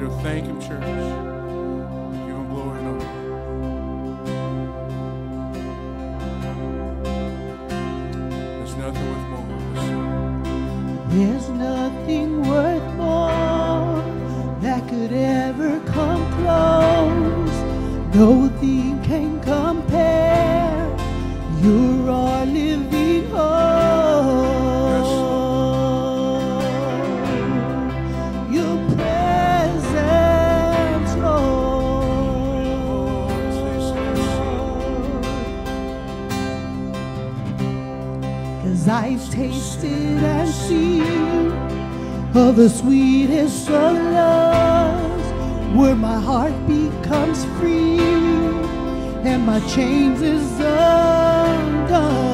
you to thank Him, church. Give Him glory. There's nothing worth more. There's nothing worth more that could ever come close. No I've tasted and seen of the sweetest of loves, where my heart becomes free and my chains is undone.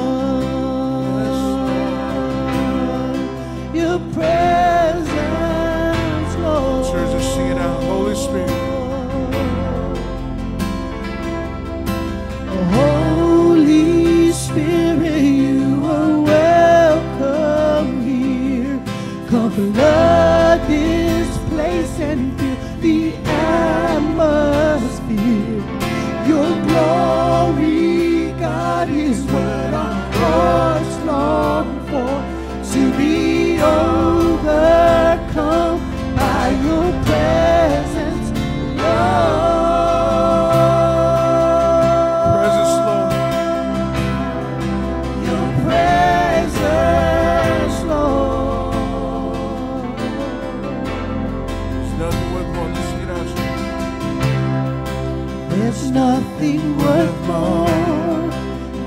There's nothing worth more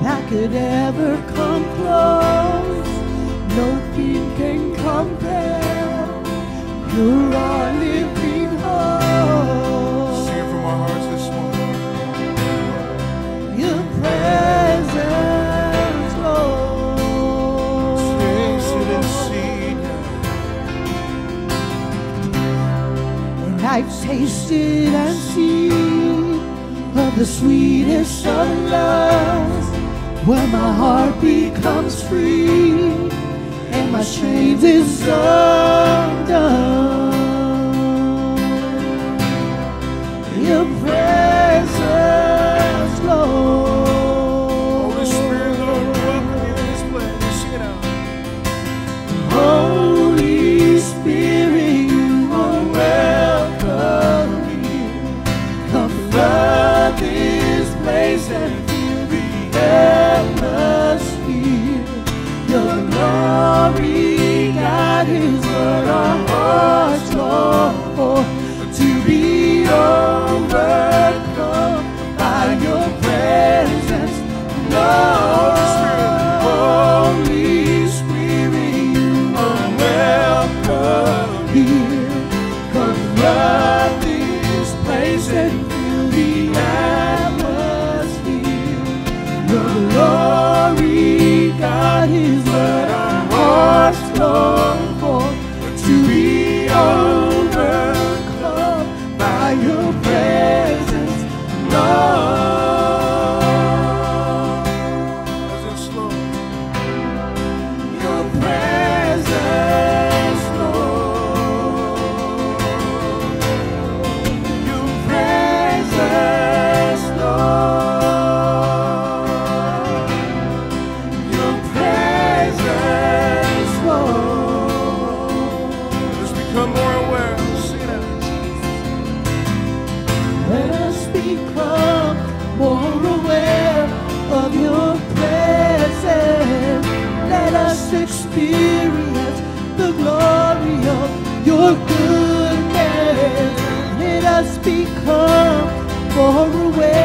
that could ever come close. Nothing can compare. You're our living hope. Sing it from our hearts this morning. Your presence, Lord. Taste it and see And I've tasted and seen the sweetest of loves, where my heart becomes free and my chains is become more aware. Sing it out. Let us become more aware of your presence. Let us experience the glory of your goodness. Let us become more aware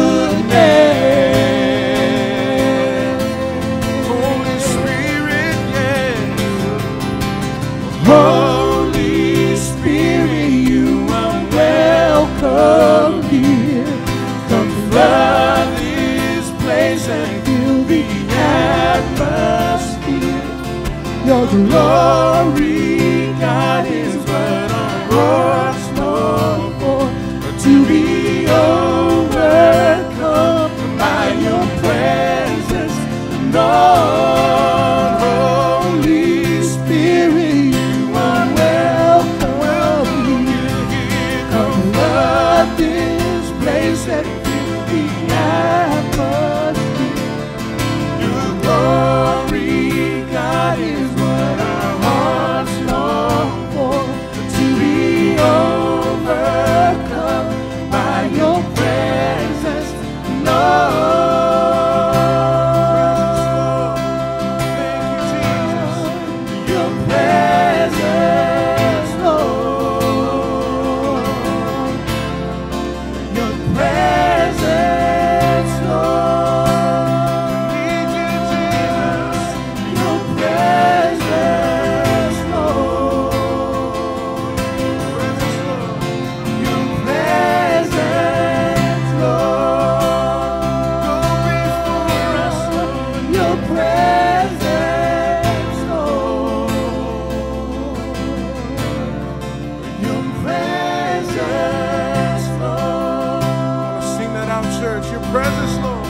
presence, Lord.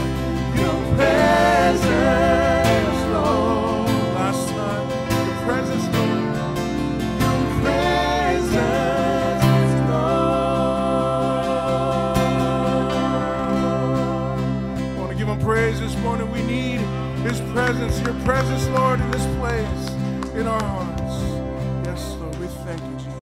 Your presence, Lord. Last night, your presence, Lord. Your presence, Lord. I want to give him praise this morning. We need his presence, your presence, Lord.